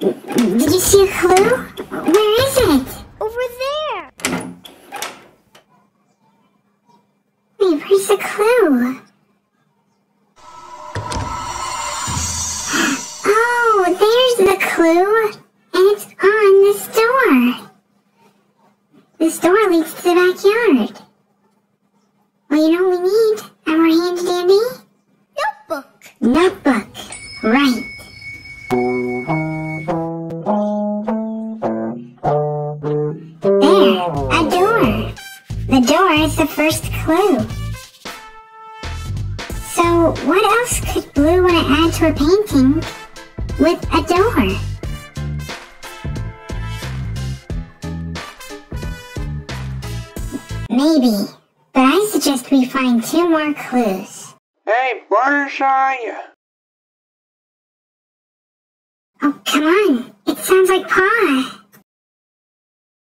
Did you see a clue? Where is it? Over there. Wait, where's the clue? Oh, there's the clue. And it's on this door. This door leads to the backyard. Well, you know what we need? Our handy dandy Notebook. notebook. Right. Is the first clue. So, what else could Blue want to add to her painting with a door? Maybe, but I suggest we find two more clues. Hey, Fluttershy! Oh, come on. It sounds like Pa.